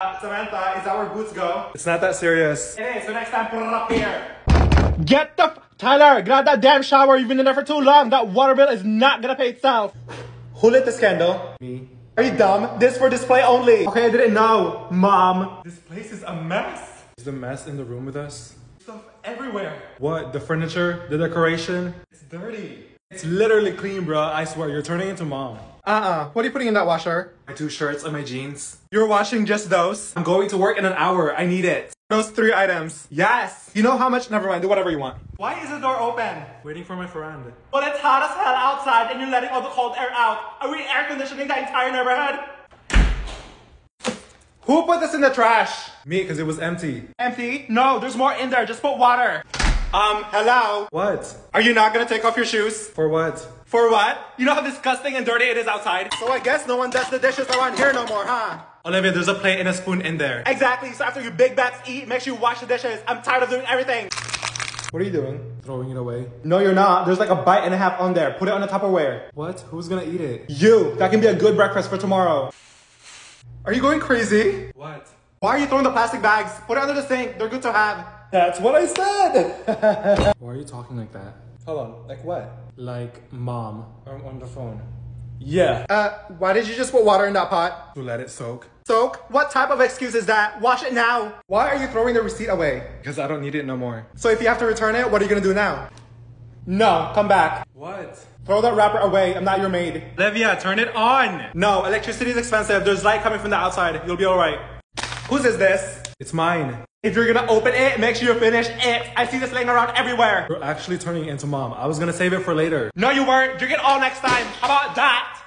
Uh, Samantha, is that where boots go? It's not that serious. It is, so next time put it up here. Get the f- Tyler, get out that damn shower. You've been in there for too long. That water bill is not gonna pay itself. Who lit this candle? Me. Are you dumb? This for display only. Okay, I didn't know. Mom. This place is a mess. Is the mess in the room with us? Stuff everywhere. What? The furniture? The decoration? It's dirty. It's literally clean, bro. I swear, you're turning into mom. Uh-uh. What are you putting in that washer? My two shirts and my jeans. You're washing just those? I'm going to work in an hour. I need it. Those three items. Yes. You know how much? Never mind. Do whatever you want. Why is the door open? Waiting for my friend. Well, it's hot as hell outside and you're letting all the cold air out. Are we air conditioning the entire neighborhood? Who put this in the trash? Me, because it was empty. Empty? No, there's more in there. Just put water. Um, hello? What? Are you not gonna take off your shoes? For what? For what? You know how disgusting and dirty it is outside? So I guess no one does the dishes around here no more, huh? Olivia, there's a plate and a spoon in there. Exactly, so after you big bats eat, make sure you wash the dishes. I'm tired of doing everything. What are you doing? Throwing it away. No, you're not. There's like a bite and a half on there. Put it on the Tupperware. What? Who's gonna eat it? You. That can be a good breakfast for tomorrow. Are you going crazy? What? Why are you throwing the plastic bags? Put it under the sink. They're good to have. That's what I said. Why are you talking like that? Hold on. Like what? Like mom. I'm on the phone. Yeah. Uh, why did you just put water in that pot? To let it soak. Soak? What type of excuse is that? Wash it now. Why are you throwing the receipt away? Because I don't need it no more. So if you have to return it, what are you gonna do now? No, come back. What? Throw that wrapper away. I'm not your maid. Olivia, turn it on. No, electricity is expensive. There's light coming from the outside. You'll be alright. Whose is this? It's mine. If you're gonna open it, make sure you finish it. I see this laying around everywhere. You're actually turning into mom. I was gonna save it for later. No, you weren't. Drink it all next time. How about that?